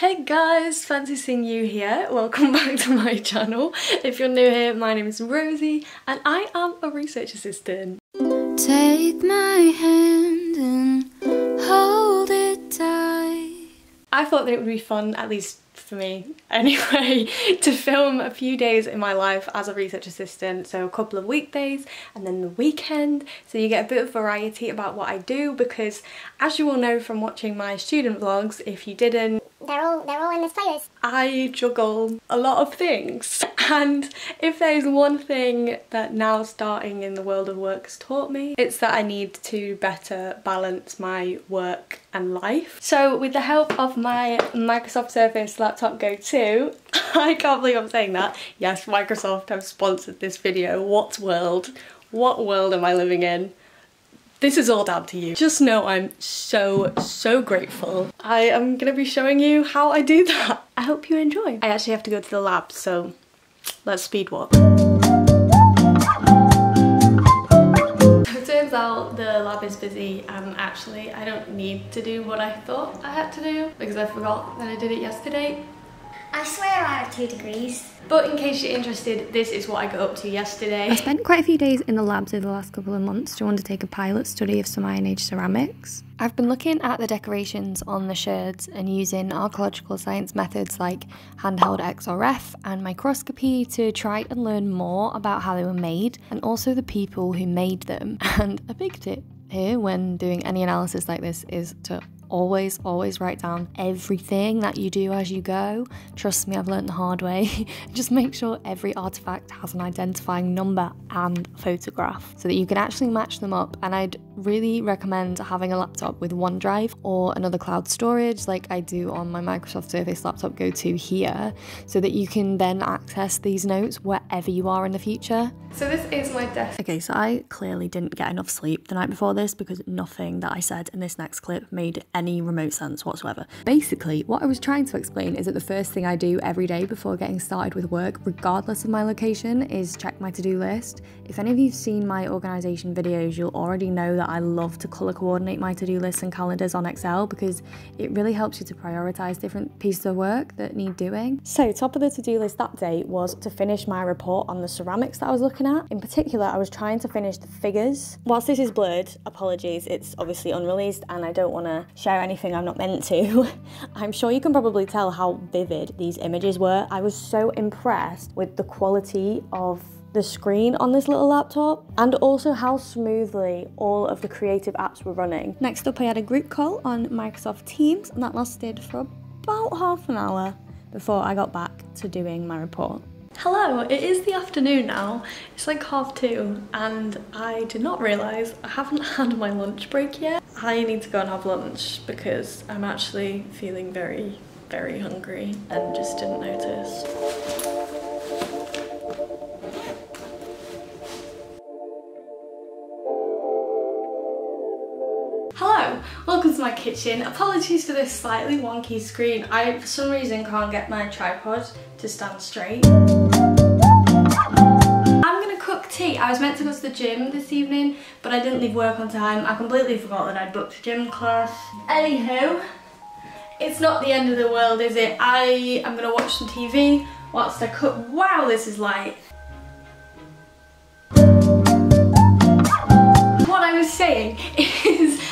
Hey guys, fancy seeing you here. Welcome back to my channel. If you're new here, my name is Rosie and I am a research assistant. Take my hand and hold it tight. I thought that it would be fun, at least for me anyway, to film a few days in my life as a research assistant. So a couple of weekdays and then the weekend. So you get a bit of variety about what I do because as you will know from watching my student vlogs, if you didn't, they're all they're all in this playlist. I juggle a lot of things and if there's one thing that now starting in the world of work has taught me it's that I need to better balance my work and life. So with the help of my Microsoft Surface Laptop Go 2 I can't believe I'm saying that. Yes Microsoft have sponsored this video. What world? What world am I living in? This is all down to you. Just know I'm so, so grateful. I am gonna be showing you how I do that. I hope you enjoy. I actually have to go to the lab, so let's speed walk. It turns out the lab is busy and actually I don't need to do what I thought I had to do because I forgot that I did it yesterday. I swear I have two degrees. But in case you're interested, this is what I got up to yesterday. I spent quite a few days in the labs over the last couple of months to undertake a pilot study of some Iron Age ceramics. I've been looking at the decorations on the sherds and using archaeological science methods like handheld XRF and microscopy to try and learn more about how they were made and also the people who made them. And a big tip here when doing any analysis like this is to always, always write down everything that you do as you go. Trust me, I've learned the hard way. Just make sure every artifact has an identifying number and photograph so that you can actually match them up. And I'd really recommend having a laptop with OneDrive or another cloud storage like I do on my Microsoft Surface Laptop Go 2 here so that you can then access these notes wherever you are in the future. So this is my desk. Okay, so I clearly didn't get enough sleep the night before this because nothing that I said in this next clip made any remote sense whatsoever. Basically, what I was trying to explain is that the first thing I do every day before getting started with work, regardless of my location, is check my to-do list. If any of you've seen my organisation videos, you'll already know that I love to colour coordinate my to-do lists and calendars on Excel because it really helps you to prioritise different pieces of work that need doing. So top of the to-do list that day was to finish my report on the ceramics that I was looking at. In particular, I was trying to finish the figures. Whilst this is blurred, apologies, it's obviously unreleased and I don't want to share anything I'm not meant to. I'm sure you can probably tell how vivid these images were. I was so impressed with the quality of the screen on this little laptop and also how smoothly all of the creative apps were running. Next up I had a group call on Microsoft Teams and that lasted for about half an hour before I got back to doing my report. Hello, it is the afternoon now. It's like half two and I did not realise I haven't had my lunch break yet. I need to go and have lunch because I'm actually feeling very, very hungry and just didn't notice. Kitchen. Apologies for this slightly wonky screen. I, for some reason, can't get my tripod to stand straight. I'm gonna cook tea. I was meant to go to the gym this evening, but I didn't leave work on time. I completely forgot that I'd booked a gym class. Anywho, it's not the end of the world, is it? I am gonna watch some TV whilst I cook. Wow, this is light. What I was saying is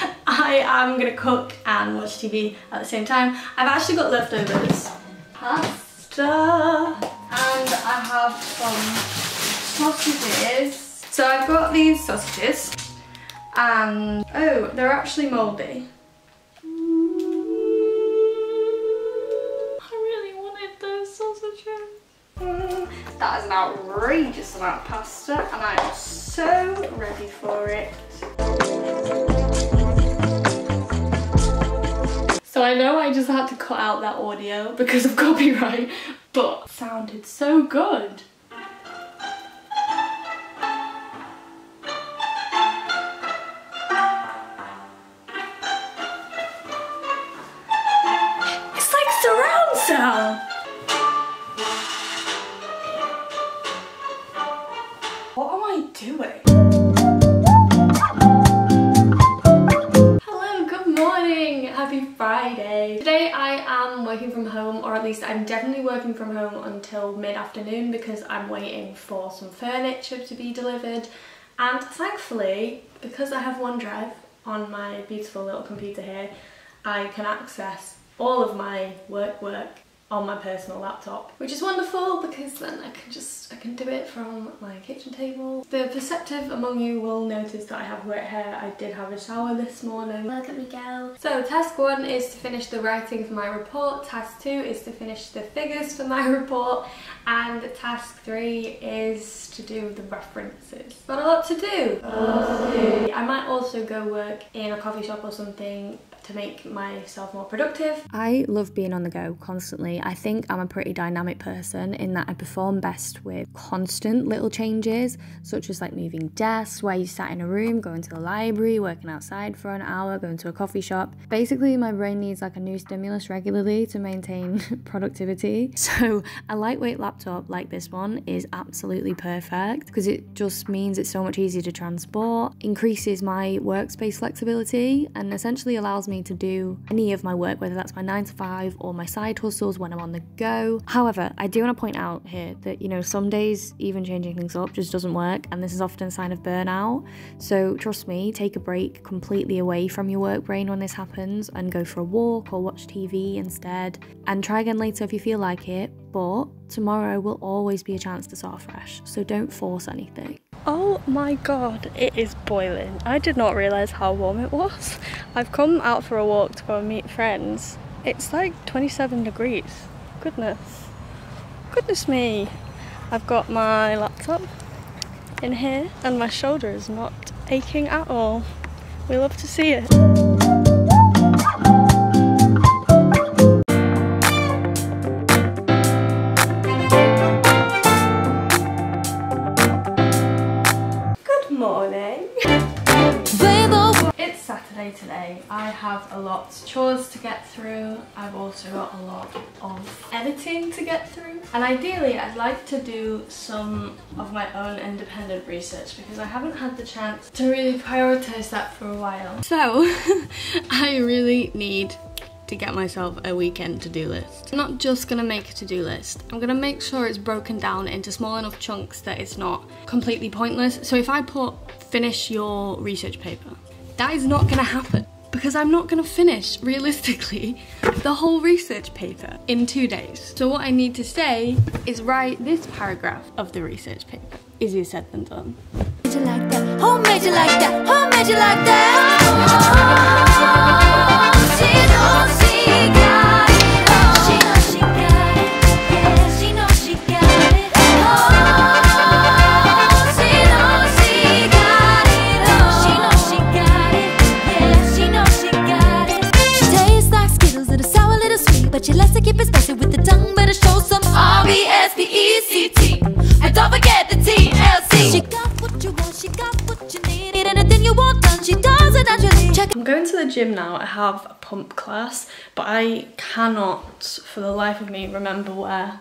I am gonna cook and watch TV at the same time. I've actually got leftovers. Pasta and I have some sausages. So I've got these sausages and oh, they're actually mouldy. I really wanted those sausages. Mm, that is an outrageous amount of pasta and I am so ready for it. I know I just had to cut out that audio because of copyright, but sounded so good. It's like surround sound. What am I doing? Hello, good morning. Happy Friday. Today I am working from home or at least I'm definitely working from home until mid-afternoon because I'm waiting for some furniture to be delivered. And thankfully, because I have OneDrive on my beautiful little computer here, I can access all of my work work on my personal laptop, which is wonderful because then I can just, I can do it from my kitchen table. The perceptive among you will notice that I have wet hair. I did have a shower this morning. Look at me go. So task one is to finish the writing for my report, task two is to finish the figures for my report, and task three is to do the references. Got a lot to do. A lot to do. I might also go work in a coffee shop or something to make myself more productive. I love being on the go constantly. I think I'm a pretty dynamic person in that I perform best with constant little changes, such as like moving desks, where you sat in a room, going to the library, working outside for an hour, going to a coffee shop. Basically, my brain needs like a new stimulus regularly to maintain productivity. So, a lightweight laptop like this one is absolutely perfect because it just means it's so much easier to transport, increases my workspace flexibility, and essentially allows me to do any of my work, whether that's my nine to five or my side hustles when I'm on the go. However, I do want to point out here that, you know, some days even changing things up just doesn't work, and this is often a sign of burnout. So trust me, take a break completely away from your work brain when this happens and go for a walk or watch TV instead. And try again later if you feel like it, but tomorrow will always be a chance to start fresh, so don't force anything. Oh my god, it is boiling. I did not realise how warm it was. I've come out for a walk to go and meet friends. It's like 27 degrees. Goodness. Goodness me. I've got my laptop in here and my shoulder is not aching at all. We love to see it. Of chores to get through. I've also got a lot of editing to get through. And ideally, I'd like to do some of my own independent research because I haven't had the chance to really prioritize that for a while. So, I really need to get myself a weekend to-do list. I'm not just gonna make a to-do list. I'm gonna make sure it's broken down into small enough chunks that it's not completely pointless. So if I put finish your research paper, that is not gonna happen because I'm not gonna finish realistically the whole research paper in two days. So what I need to say is write this paragraph of the research paper. Easier said than done. I'm going to the gym now. I have a pump class, but I cannot for the life of me remember where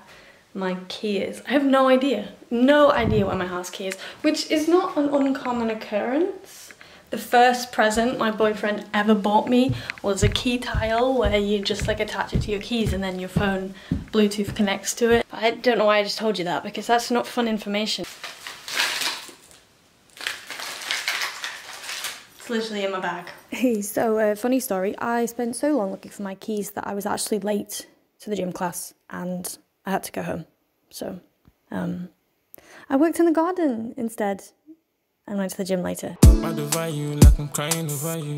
my key is. I have no idea. No idea where my house key is, which is not an uncommon occurrence. The first present my boyfriend ever bought me was a key tile where you just like attach it to your keys and then your phone Bluetooth connects to it. I don't know why I just told you that because that's not fun information. Literally in my bag. Hey, so uh, funny story. I spent so long looking for my keys that I was actually late to the gym class and I had to go home. So, um, I worked in the garden instead and went to the gym later. Mad over you, like I'm crying over you.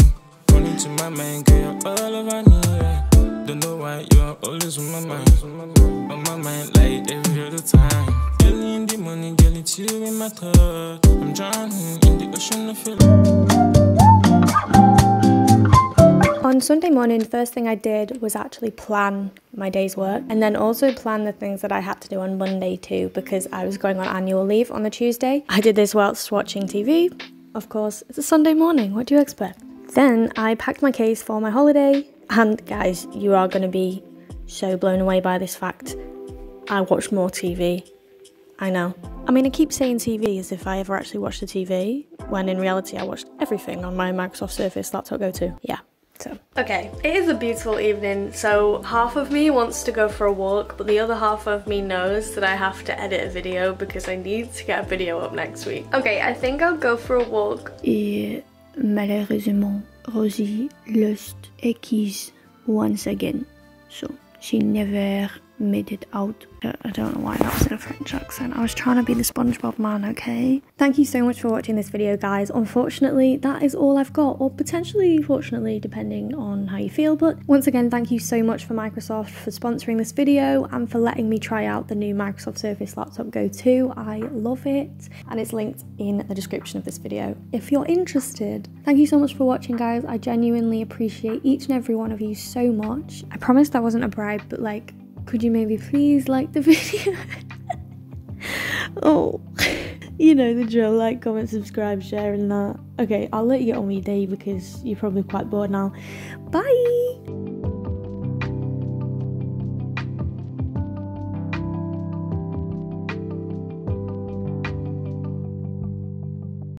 Running to my mind, girl, all over me. Yeah. Don't know why you're always on my mind. On my mind, like every other time. Girl, in the money, girl, it's you in my thought. I'm drowning in the ocean of your Sunday morning, the first thing I did was actually plan my day's work and then also plan the things that I had to do on Monday too because I was going on annual leave on the Tuesday. I did this whilst watching TV. Of course, it's a Sunday morning, what do you expect? Then I packed my case for my holiday, and guys, you are going to be so blown away by this fact. I watched more TV. I know. I mean, I keep saying TV as if I ever actually watched the TV, when in reality I watched everything on my Microsoft Surface laptop go 2. Yeah. Better. Okay, it is a beautiful evening, so half of me wants to go for a walk, but the other half of me knows that I have to edit a video because I need to get a video up next week. Okay, I think I'll go for a walk. Et malheureusement, Rosie lost a keys once again. So she never made it out. I don't know why that was in a French accent. I was trying to be the SpongeBob man, okay? Thank you so much for watching this video, guys. Unfortunately, that is all I've got, or potentially, fortunately, depending on how you feel. But once again, thank you so much for Microsoft for sponsoring this video and for letting me try out the new Microsoft Surface Laptop Go 2. I love it, and it's linked in the description of this video if you're interested. Thank you so much for watching, guys. I genuinely appreciate each and every one of you so much. I promise that wasn't a bribe, but like, could you maybe please like the video? oh, you know the drill like, comment, subscribe, share, and that. Okay, I'll let you get on with your day because you're probably quite bored now. Bye!